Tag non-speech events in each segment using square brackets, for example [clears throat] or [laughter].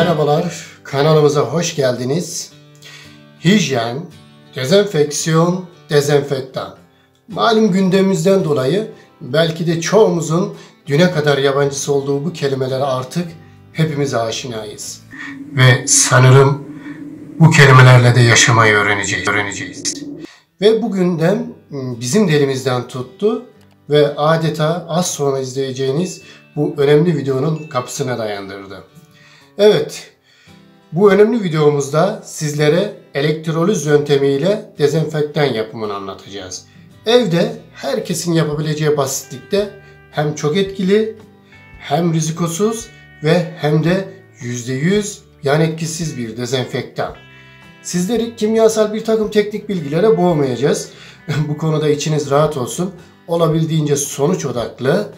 Merhabalar, kanalımıza hoş geldiniz. Hijyen, dezenfeksiyon, dezenfektan. Malum gündemimizden dolayı belki de çoğumuzun düne kadar yabancısı olduğu bu kelimelere artık hepimiz aşinayız. Ve sanırım bu kelimelerle de yaşamayı öğreneceğiz. öğreneceğiz. Ve bu gündem bizim de elimizden tuttu ve adeta az sonra izleyeceğiniz bu önemli videonun kapısına dayandırdı. Evet, bu önemli videomuzda sizlere elektroliz yöntemiyle dezenfektan yapımını anlatacağız. Evde herkesin yapabileceği basitlikte hem çok etkili, hem rizikosuz ve hem de %100 yan etkisiz bir dezenfektan. Sizleri kimyasal bir takım teknik bilgilere boğmayacağız. [laughs] Bu konuda içiniz rahat olsun. Olabildiğince sonuç odaklı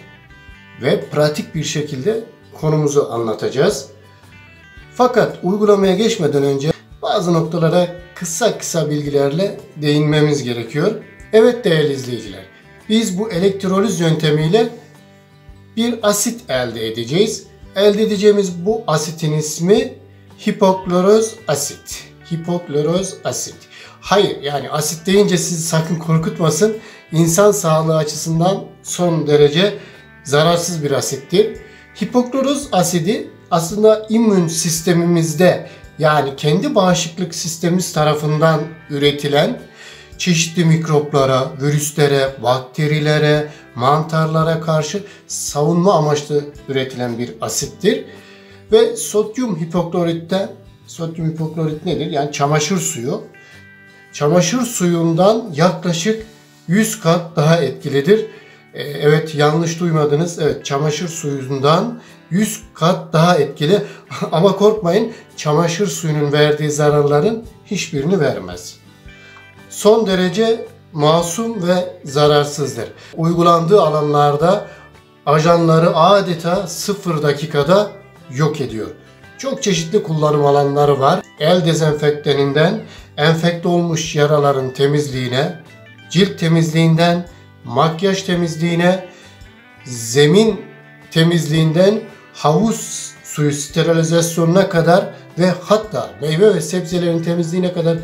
ve pratik bir şekilde konumuzu anlatacağız. Fakat uygulamaya geçmeden önce bazı noktalara kısa kısa bilgilerle değinmemiz gerekiyor. Evet değerli izleyiciler, biz bu elektroliz yöntemiyle bir asit elde edeceğiz. Elde edeceğimiz bu asitin ismi hipokloroz asit. Hipokloroz asit. Hayır yani asit deyince sizi sakın korkutmasın. İnsan sağlığı açısından son derece zararsız bir asittir. Hipokloroz asidi aslında immün sistemimizde yani kendi bağışıklık sistemimiz tarafından üretilen çeşitli mikroplara, virüslere, bakterilere, mantarlara karşı savunma amaçlı üretilen bir asittir. Ve sodyum hipokloritte, sodyum hipoklorit nedir? Yani çamaşır suyu. Çamaşır suyundan yaklaşık 100 kat daha etkilidir. Ee, evet yanlış duymadınız. Evet çamaşır suyundan 100 kat daha etkili [laughs] ama korkmayın çamaşır suyunun verdiği zararların hiçbirini vermez. Son derece masum ve zararsızdır. Uygulandığı alanlarda ajanları adeta sıfır dakikada yok ediyor. Çok çeşitli kullanım alanları var. El dezenfektaninden enfekte olmuş yaraların temizliğine, cilt temizliğinden makyaj temizliğine, zemin temizliğinden havuz suyu sterilizasyonuna kadar ve hatta meyve ve sebzelerin temizliğine kadar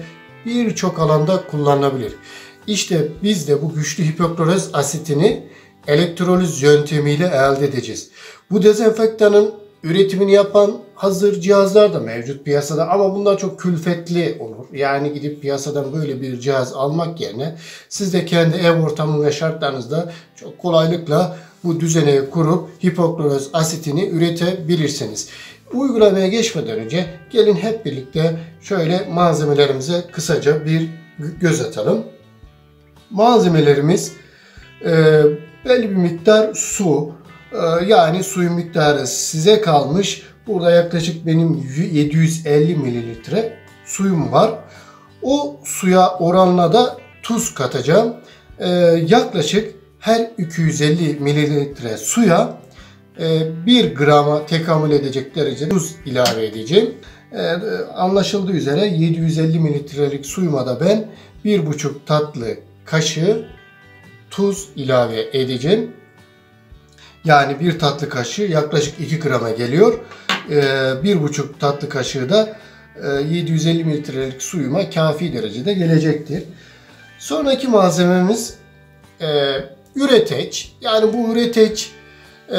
birçok alanda kullanılabilir. İşte biz de bu güçlü hipokloroz asitini elektroliz yöntemiyle elde edeceğiz. Bu dezenfektanın üretimini yapan hazır cihazlar da mevcut piyasada ama bunlar çok külfetli olur. Yani gidip piyasadan böyle bir cihaz almak yerine siz de kendi ev ortamı ve şartlarınızda çok kolaylıkla bu düzeneyi kurup hipokloroz asitini üretebilirsiniz. Uygulamaya geçmeden önce gelin hep birlikte şöyle malzemelerimize kısaca bir göz atalım. Malzemelerimiz e, belli bir miktar su, yani suyun miktarı size kalmış. Burada yaklaşık benim 750 mililitre suyum var. O suya oranla da tuz katacağım. Ee, yaklaşık her 250 mililitre suya e, 1 grama tekamül edecek derece tuz ilave edeceğim. Ee, anlaşıldığı üzere 750 mililitrelik suyuma da ben 1,5 tatlı kaşığı tuz ilave edeceğim. Yani bir tatlı kaşığı yaklaşık 2 grama geliyor. Ee, bir buçuk tatlı kaşığı da 750 e, mililitrelik suyuma kafi derecede gelecektir. Sonraki malzememiz e, üreteç. Yani bu üreteç e,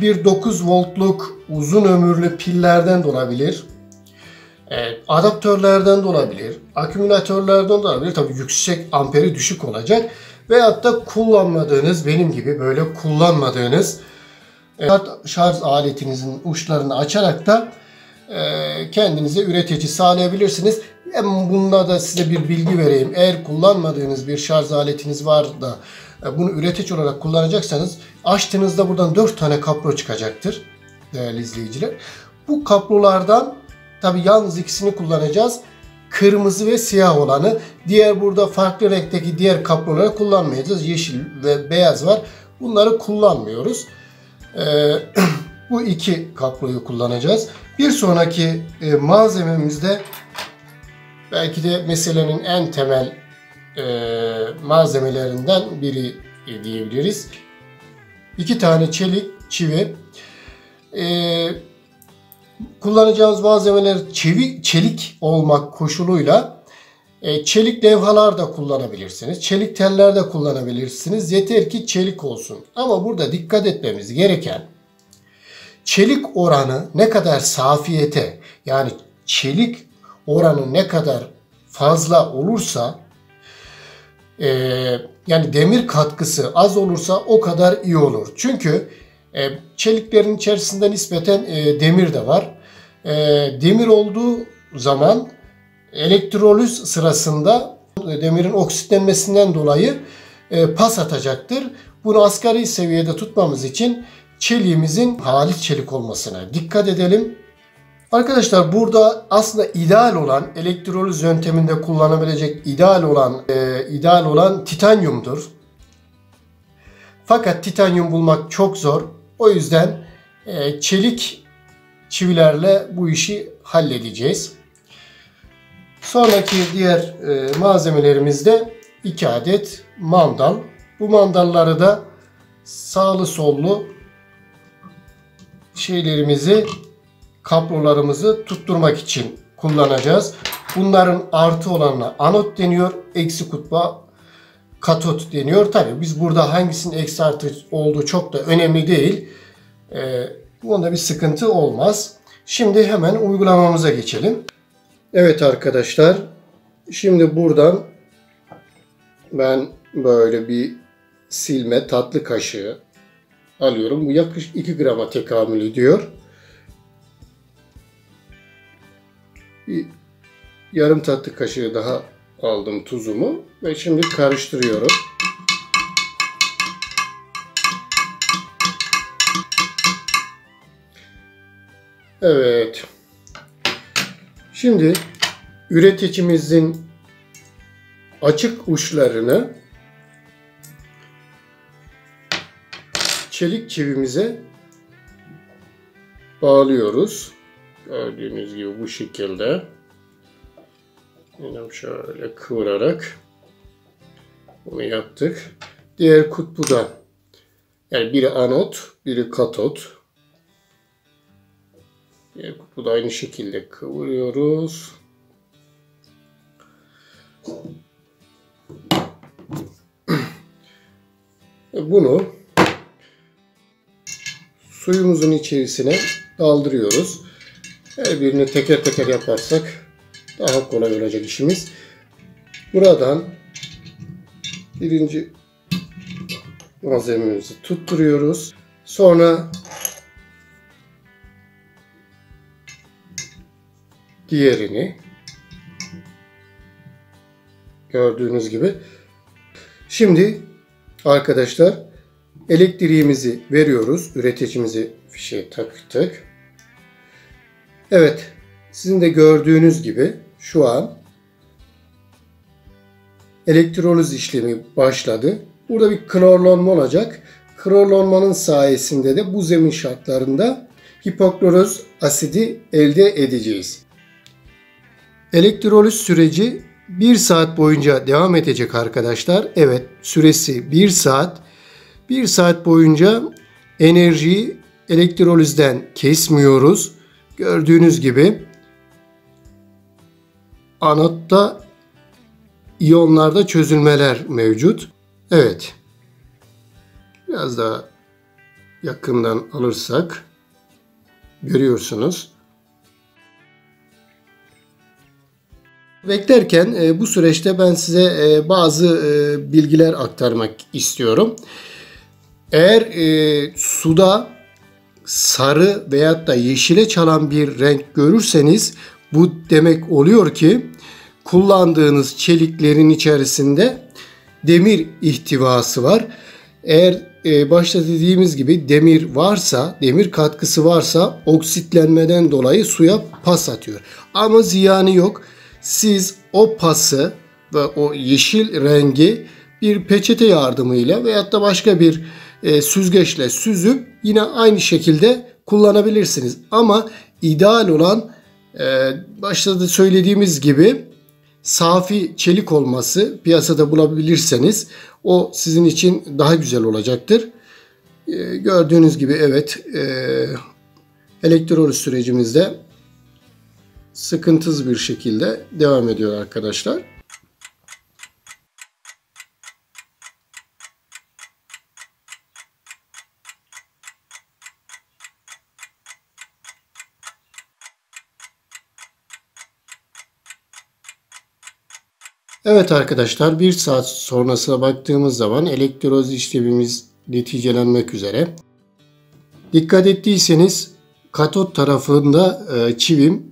bir 9 voltluk uzun ömürlü pillerden de olabilir. Adaptörlerden de olabilir. Akümülatörlerden de olabilir. Tabii yüksek amperi düşük olacak. Veyahut da kullanmadığınız benim gibi böyle kullanmadığınız e, şarj aletinizin uçlarını açarak da e, kendinize üretici sağlayabilirsiniz. Hem bunda da size bir bilgi vereyim. Eğer kullanmadığınız bir şarj aletiniz var da e, bunu üretici olarak kullanacaksanız açtığınızda buradan 4 tane kaplo çıkacaktır değerli izleyiciler. Bu kaplolardan tabi yalnız ikisini kullanacağız. Kırmızı ve siyah olanı. Diğer burada farklı renkteki diğer kaploları kullanmayacağız. Yeşil ve beyaz var. Bunları kullanmıyoruz. Ee, [clears throat] bu iki kaployu kullanacağız. Bir sonraki e, malzememizde belki de meselenin en temel e, malzemelerinden biri diyebiliriz. İki tane çelik çivi. E, Kullanacağımız malzemeler çevik, çelik olmak koşuluyla e, çelik levhalar da kullanabilirsiniz. Çelik teller de kullanabilirsiniz. Yeter ki çelik olsun. Ama burada dikkat etmemiz gereken çelik oranı ne kadar safiyete yani çelik oranı ne kadar fazla olursa e, yani demir katkısı az olursa o kadar iyi olur. Çünkü e, çeliklerin içerisinde nispeten e, demir de var. E, demir olduğu zaman elektroliz sırasında demirin oksitlenmesinden dolayı pas atacaktır. Bunu asgari seviyede tutmamız için çeliğimizin halis çelik olmasına dikkat edelim. Arkadaşlar burada aslında ideal olan elektroliz yönteminde kullanabilecek ideal olan e, ideal olan titanyumdur. Fakat titanyum bulmak çok zor. O yüzden e, çelik çivilerle bu işi halledeceğiz. Sonraki diğer e, malzemelerimizde 2 adet mandal. Bu mandalları da sağlı sollu şeylerimizi kablolarımızı tutturmak için kullanacağız. Bunların artı olanına anot deniyor. Eksi kutba katot deniyor. Tabi biz burada hangisinin eksi artı olduğu çok da önemli değil. Ee, bunda bir sıkıntı olmaz. Şimdi hemen uygulamamıza geçelim. Evet arkadaşlar. Şimdi buradan ben böyle bir silme tatlı kaşığı alıyorum. Bu yaklaşık 2 grama tekamül ediyor. Bir yarım tatlı kaşığı daha aldım tuzumu ve şimdi karıştırıyorum. Evet. Şimdi üreticimizin açık uçlarını çelik çivimize bağlıyoruz. Gördüğünüz gibi bu şekilde. Yine şöyle kıvırarak bunu yaptık. Diğer kutbu da yani biri anot, biri katot. Diğer kutbu da aynı şekilde kıvırıyoruz. Bunu suyumuzun içerisine daldırıyoruz. Her birini teker teker yaparsak daha kolay olacak işimiz. Buradan birinci malzememizi tutturuyoruz. Sonra diğerini gördüğünüz gibi. Şimdi arkadaşlar elektriğimizi veriyoruz. Üreticimizi fişe taktık. Evet sizin de gördüğünüz gibi şu an elektroliz işlemi başladı. Burada bir klorlanma olacak. Klorlanmanın sayesinde de bu zemin şartlarında hipokloroz asidi elde edeceğiz. Elektroliz süreci 1 saat boyunca devam edecek arkadaşlar. Evet süresi 1 saat. 1 saat boyunca enerjiyi elektrolizden kesmiyoruz. Gördüğünüz gibi anotta iyonlarda çözülmeler mevcut. Evet. Biraz daha yakından alırsak görüyorsunuz. Beklerken e, bu süreçte ben size e, bazı e, bilgiler aktarmak istiyorum. Eğer suda sarı veyahut da yeşile çalan bir renk görürseniz bu demek oluyor ki kullandığınız çeliklerin içerisinde demir ihtivası var. Eğer e, başta dediğimiz gibi demir varsa, demir katkısı varsa oksitlenmeden dolayı suya pas atıyor. Ama ziyanı yok. Siz o pası ve o yeşil rengi bir peçete yardımıyla veyahut da başka bir e, süzgeçle süzüp yine aynı şekilde kullanabilirsiniz. Ama ideal olan başta da söylediğimiz gibi safi çelik olması piyasada bulabilirseniz o sizin için daha güzel olacaktır. E, gördüğünüz gibi evet e, Elektrolüs sürecimizde sıkıntısız bir şekilde devam ediyor arkadaşlar. Evet arkadaşlar bir saat sonrasına baktığımız zaman elektroz işlemimiz neticelenmek üzere. Dikkat ettiyseniz katot tarafında e, çivim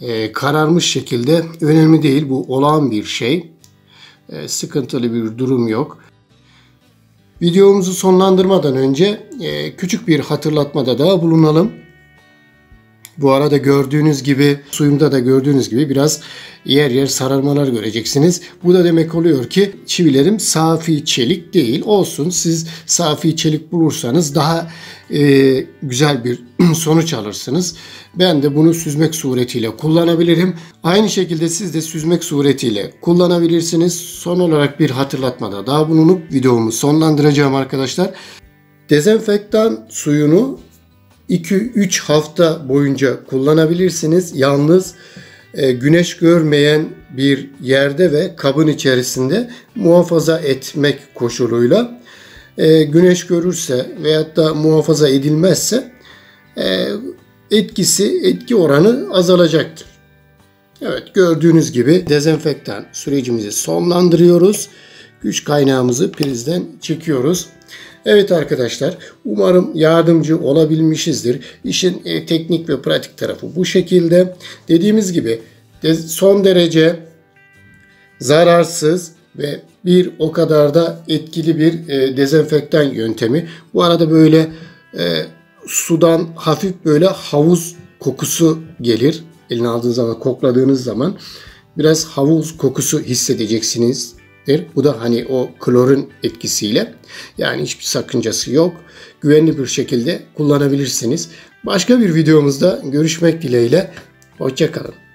e, kararmış şekilde önemli değil. Bu olağan bir şey. E, sıkıntılı bir durum yok. Videomuzu sonlandırmadan önce küçük bir hatırlatmada daha bulunalım. Bu arada gördüğünüz gibi suyumda da gördüğünüz gibi biraz yer yer sararmalar göreceksiniz. Bu da demek oluyor ki çivilerim safi çelik değil. Olsun siz safi çelik bulursanız daha e, güzel bir [clears throat] sonuç alırsınız. Ben de bunu süzmek suretiyle kullanabilirim. Aynı şekilde siz de süzmek suretiyle kullanabilirsiniz. Son olarak bir hatırlatmada daha bulunup videomu sonlandıracağım arkadaşlar. Dezenfektan suyunu 2-3 hafta boyunca kullanabilirsiniz. Yalnız e, güneş görmeyen bir yerde ve kabın içerisinde muhafaza etmek koşuluyla e, güneş görürse veyahut da muhafaza edilmezse e, etkisi, etki oranı azalacaktır. Evet gördüğünüz gibi dezenfektan sürecimizi sonlandırıyoruz. Güç kaynağımızı prizden çekiyoruz. Evet arkadaşlar umarım yardımcı olabilmişizdir. İşin e, teknik ve pratik tarafı bu şekilde. Dediğimiz gibi son derece zararsız ve bir o kadar da etkili bir e, dezenfektan yöntemi. Bu arada böyle e, sudan hafif böyle havuz kokusu gelir. Eline aldığınız zaman kokladığınız zaman biraz havuz kokusu hissedeceksiniz bu da hani o klorun etkisiyle yani hiçbir sakıncası yok. Güvenli bir şekilde kullanabilirsiniz. Başka bir videomuzda görüşmek dileğiyle. Hoşçakalın.